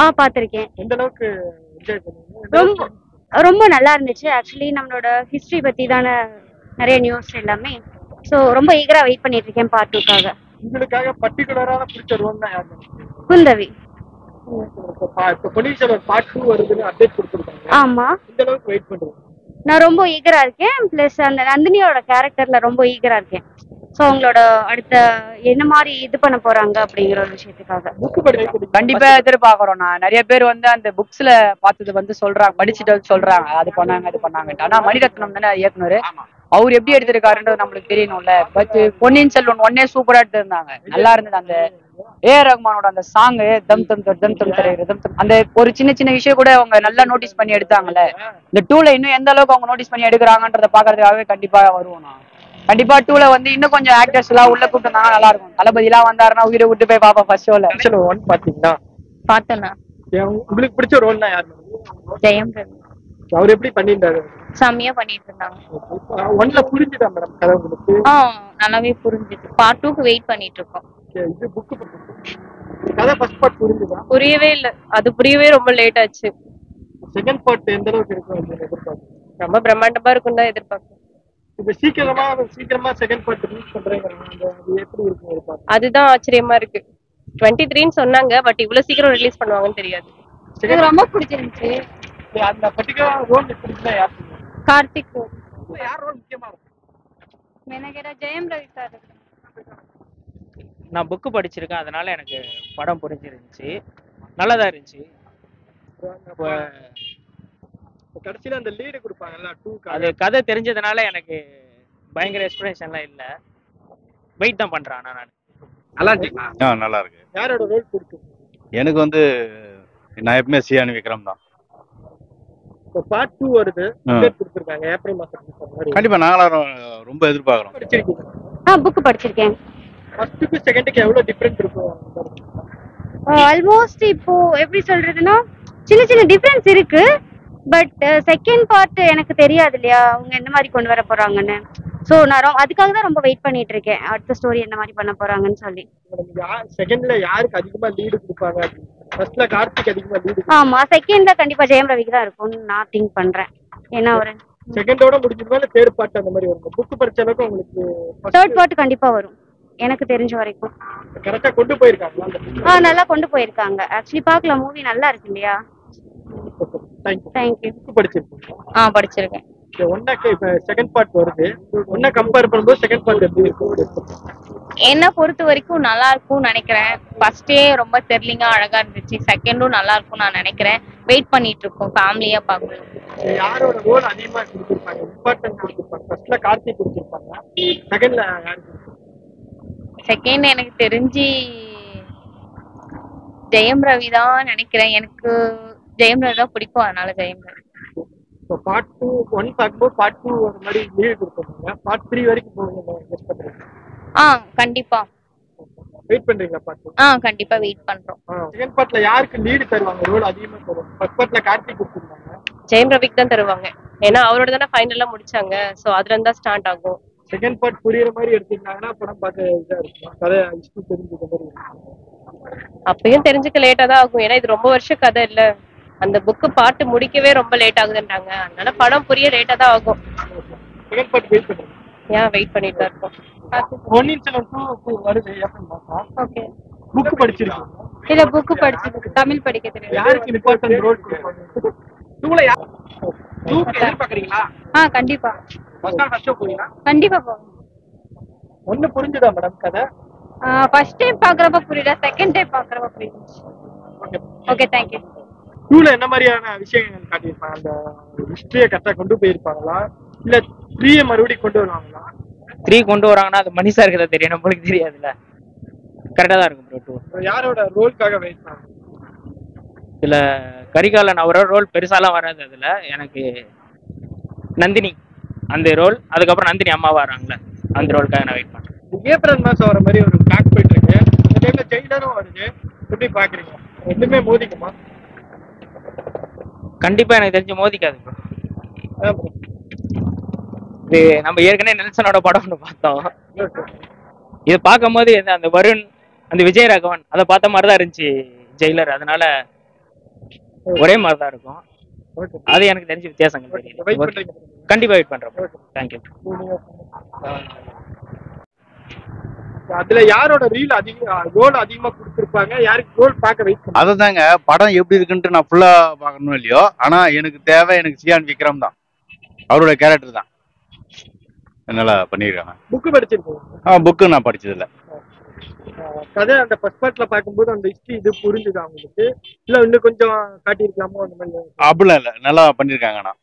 ஆ பார்த்துருக்கேன் ரொம்ப ரொம்ப நல்லா இருந்துச்சு. ஆக்சுவலி நம்மளோட ஹிஸ்ட்ரி பத்தி தானே நிறைய நியூஸ் எல்லாமே. சோ ரொம்ப ஈகரா வெயிட் பண்ணிட்டு இருக்கேன் பார்ட் டூக்காக உங்களுக்காக பர்டிகுலராக பிடிச்ச ரோல் தான் குந்தவி. ஆமா. இந்த அளவுக்கு வெயிட் பண்ணிக்கலாம் நான் ரொம்ப ஈகரா இருக்கேன். பிளஸ் அந்த நந்தினியோட கேரக்டர்ல ரொம்ப ஈகரா இருக்கேன். ஸோ உங்களோட அடுத்த என்ன மாதிரி இது பண்ண போறாங்க அப்படிங்கிற ஒரு விஷயத்துக்காக? புக் படிச்சு கண்டிப்பா எதிர்பார்க்கறோம் நான். நிறைய பேர் வந்து அந்த புக்ஸ்ல பார்த்தது வந்து சொல்றாங்க படிச்சுட்டு சொல்றாங்க. அது பண்ணாங்க அது பண்ணாங்க. ஆனா மணிரத்னம் தானே இயக்குனர்? அவர் எப்படி எடுத்திருக்காருன்றது நம்மளுக்கு தெரியணும்ல. பட் பொன்னியின் செல்வன் ஒன்னே சூப்பரா எடுத்திருந்தாங்க. நல்லா இருந்தது அந்த ஏ. ரஹ்மானோட அந்த சாங் தம் தம் தர் தம் தம் தர் தம் தம். அந்த ஒரு சின்ன சின்ன விஷயம் கூட அவங்க நல்லா நோட்டீஸ் பண்ணி எடுத்தாங்கல்ல. இந்த டூல இன்னும் எந்த அளவுக்கு அவங்க நோட்டீஸ் பண்ணி எடுக்கிறாங்கன்றத பாக்குறதுக்காகவே கண்டிப்பா வருவோம் நான். கண்டிப்பா டூல வந்து இன்னும் கொஞ்சம் ஆக்டர்ஸ் எல்லாம் உள்ள கூப்பிட்டு நல்லா இருக்கும். தளபதி எல்லாம் வந்தாருன்னா உயிரை விட்டு போய் பாப்பா ஃபர்ஸ்ட் ஷோல செல்வன் ஒன் பாத்தீங்கன்னா பார்த்தேண்ணா உங்களுக்கு பிடிச்ச ரோல்னா யார்? ஜெயம் ரவி அவர் எப்படி பண்ணியிருந்தாரு? செம்மையா பண்ணிட்டு இருந்தாங்க ஒன்ல புரிஞ்சுதா மேடம் கதை உங்களுக்கு? ஆ நல்லாவே புரிஞ்சுது. பார்ட் டூக்கு வெயிட் பண்ணிட்டு இருக்கோம் இது புக்கு கதை ஃபர்ஸ்ட் பார்ட் புரிஞ்சுதா? புரியவே இல்ல. அது புரியவே ரொம்ப லேட் ஆச்சு. செகண்ட் பார்ட் எந்த அளவுக்கு இருக்கும் ரொம்ப பிரம்மாண்டமா இருக்கும் தான் எதிர்பார்க்கணும் இப்ப சீக்கிரமா சீக்கிரமா செகண்ட் பார்ட் ரிலீஸ் பண்றேங்க அது எப்படி இருக்கும் அதுதான் ஆச்சரியமா இருக்கு. டுவெண்ட்டி த்ரீன்னு சொன்னாங்க பட் இவ்வளவு சீக்கிரம் ரிலீஸ் பண்ணுவாங்கன்னு தெரியாது. எனக்கு ரொம்ப பிடிச்சிருந்துச்சு. அந்த பர்டிகுலர் ரோல் பிடிச்சா யார் கார்த்திக் யார் ரோல் முக்கியமா இருக்கும்? எனக்கு ஜெயம் ரவி சார் நான் புக்கு படிச்சிருக்கேன் அதனால எனக்கு படம் புரிஞ்சிருந்துச்சு. நல்லதா இருந்துச்சு. கடைசியில அந்த லீடு கொடுப்பாங்கல்ல டூ அது கதை தெரிஞ்சதுனால எனக்கு பயங்கர எக்ஸ்பிரஷன்லாம் இல்லை. வெயிட் தான் பண்றேன் ஆனா நான். நல்லா இருந்துச்சுங்களா ஆ நல்லா இருக்கு. யாரோட ரோல் பிடிக்கும் எனக்கு வந்து நான் எப்பவுமே சியானி விக்ரம் தான். இப்போ பார்ட் டூ வருது. அப்டேட் கொடுத்துருக்காங்க. ஏப்ரல் மாசத்துக்கு கண்டிப்பா நாங்களும் ரொம்ப எதிர்பார்க்குறோம். படிச்சிருக்கீங்க ஆ புக்கு படிச்சிருக்கேன். ஃபர்ஸ்ட்டுக்கு செகண்டுக்கு எவ்வளவு டிஃபரெண்ட் இருக்கும்? ஆல்மோஸ்ட் இப்போ எப்படி சொல்றதுன்னா சின்ன சின்ன டிஃப்ரென்ஸ் இருக்கு. பட் செகண்ட் பார்ட் எனக்கு தெரியாது இல்லையா? அவங்க எந்த மாதிரி கொண்டு வர போறாங்கன்னு. ஸோ நான் அதுக்காக தான் ரொம்ப வெயிட் பண்ணிட்டு இருக்கேன். அடுத்த ஸ்டோரி என்ன மாதிரி பண்ண போறாங்கன்னு சொல்லி. செகண்ட்ல யாருக்கு அதிகமா லீடு கொடுப்பாங்க? ஃபர்ஸ்ட்ல கார்த்திக் அதிகமா லீடு ஆமா செகண்ட்ல கண்டிப்பா ஜெயம் ரவிக்கு தான் இருக்கும்னு நான் திங்க் பண்றேன். ஏன்னா ஒரு செகண்டோட முடிஞ்சிருமா? இல்ல தேர்ட் பார்ட் அந்த மாதிரி வரும்? புக் படிச்ச அளவுக்கு உங்களுக்கு தேர்ட் பார்ட் கண்டிப்பா வரும். எனக்கு தெரிஞ்ச வரைக்கும். கரெக்டா கொண்டு போயிருக்காங்களா அந்த ஆ நல்லா கொண்டு போயிருக்காங்க. ஆக்சுவலி பார்க்கலாம். மூவி நல்லா இருக்கு இல்லையா? தேங்க்யூ படிச்சிருக்கீங்க ஆ படிச்சிருக்கேன். ஒன்னாக்கு இப்ப செகண்ட் பார்ட் வருது. ஒன்னா கம்பேர் பண்ணும்போது செகண்ட் பார்ட் எப்படி என்ன பொறுத்த வரைக்கும் நல்லா இருக்கும்னு நினைக்கிறேன். ஃபர்ஸ்டே ரொம்ப தெர்லிங்கா அழகா இருந்துச்சு. செகண்டும் நல்லா இருக்கும் நான் நினைக்கிறேன். வெயிட் பண்ணிட்டு இருக்கோம். ஃபேமிலியா பார்க்கணும். யாரோட ரோல் அதிகமா கொடுத்திருப்பாங்க? இம்பார்ட்டன்ட் கொடுத்திருப்பாங்க. ஃபர்ஸ்ட்ல கார்த்திக் கொடுத்திருப்பாங்க. செகண்ட்ல யாரு செகண்ட் எனக்கு தெரிஞ்சு ஜெயம் ரவி தான் நினைக்கிறேன். எனக்கு ஜெயம் ரவி தான் பிடிக்கும் அதனால ஜெயம் ரவி இப்போ பார்ட் டூ ஒன் பார்க்கும்போது பார்ட் டூ ஒரு மாதிரி லீவ் கொடுத்துருந்தாங்க பார்ட் த்ரீ வரைக்கும் பண்றீங்க ஆ கண்டிப்பா. வெயிட் பண்றீங்களா பார்ட் டூ ஆ கண்டிப்பா வெயிட் பண்றோம். செகண்ட் பார்ட்ல யாருக்கு லீடு தருவாங்க? ரோல் அதிகமா தருவாங்க? ஃபர்ஸ்ட் பார்ட்ல கார்த்திக் கொடுத்துருந்தாங்க. ஜெயம் ரவிக்கு தான் தருவாங்க. ஏன்னா அவரோட தானே ஃபைனலா முடிச்சாங்க. ஸோ அதுல இருந்தா ஸ்டார்ட் ஆகும். செகண்ட் பார்ட் புரியுற மாதிரி எடுத்திருந்தாங்கன்னா படம் பார்க்க இதா இருக்கும். கதை தெரிஞ்சுக்க மாதிரி அப்பயும் தெரிஞ்சுக்க லேட்டா தான் ஆகும். ஏன்னா இது ரொம்ப வருஷ கதை இல்ல. அந்த புக்கு பாட்டு முடிக்கவே ரொம்ப லேட் ஆகுதுன்றாங்க. அதனால படம் புரிய லேட்டா தான் ஆகும். ஏன் வெயிட் பண்ணிட்டு தான் இருக்கோம்? புக் படிச்சிருக்கோம். இல்ல புக் படிச்சிருக்கு தமிழ் படிக்க தெரியும் ஆ கண்டிப்பா. கண்டிப்பா போவோம். ஒண்ணு புரிஞ்சுதா மேடம் கதை? ஃபர்ஸ்ட் டைம் பாக்குறப்ப புரியல செகண்ட் டைம் பாக்குறப்ப புரியுது? ஓகே தேங்க்யூ டூல என்ன மாதிரியான விஷயங்கள் காட்டியிருப்பாங்க? அந்த ஹிஸ்டரியை கரெக்டா கொண்டு போயிருப்பாங்களா? இல்ல த்ரீய மறுபடியும் கொண்டு வருவாங்களா? த்ரீ கொண்டு வராங்கன்னா அது மணி சாருக்கு தான் தெரியும் நம்மளுக்கு தெரியாதுல்ல. கரெக்டாக தான் இருக்கும் ப்ரோ டூ யாரோட ரோல்காக வெயிட் பண்ணாங்க இதுல கரிகாலன் அவரோட ரோல் பெருசாலாம் வராது அதுல. எனக்கு நந்தினி அந்த ரோல் அதுக்கப்புறம் நந்தினி அம்மா வராங்களே அந்த ரோலுக்காக நான் வெயிட் பண்றேன். ஏப்ரல் மாசம் வர மாதிரி ஒரு பிளாக் போயிட்டு இருக்கு. அந்த டைம்ல ஜெயிலரும் வருது. எப்படி பாக்குறீங்க? ரெண்டுமே மோதிக்குமா? கண்டிப்பா எனக்கு தெரிஞ்சு மோதிக்காது. இது நம்ம ஏற்கனவே நெல்சனோட படம் ஒன்று பார்த்தோம். இது பார்க்கும்போது அந்த வருண் அந்த விஜய் ராகவன் அதை பார்த்த மாதிரி தான் இருந்துச்சு ஜெயிலர். அதனால ஒரே மாதிரி தான் இருக்கும். அது எனக்கு தெரிஞ்ச வித்தியாசங்கள் வெயிட் தெரியல. Okay. பண்றீங்க கண்டிப்பா வெயிட் பண்றேன் தேங்க்யூ அதுல யாரோட ரீல் அதிக ரோல் அதிகமா கொடுத்திருப்பாங்க? யாருக்கு ரோல் பார்க்க பண்ணுங்க அதை தாங்க படம் எப்படி இருக்குன்ட்டு நான் ஃபுல்லா பார்க்கணும் இல்லையோ? ஆனா எனக்கு தேவை எனக்கு சியான் விக்ரம் தான். அவரோட கேரக்டர் தான். நல்லா பண்ணியிருக்காங்க. புக்கு படிச்சிருக்கோம் ஆ புக்கு நான் படிச்சதில்ல. கதை அந்த ஃபர்ஸ்ட் பார்ட்ல பார்க்கும்போது அந்த ஹிஸ்டரி இது புரிஞ்சுது அவங்களுக்கு இல்ல இன்னும் கொஞ்சம் காட்டியிருக்கலாமோ அந்த மாதிரி? அப்படிலாம் இல்லை. நல்லா பண்ணியிருக்காங்க ஆனால்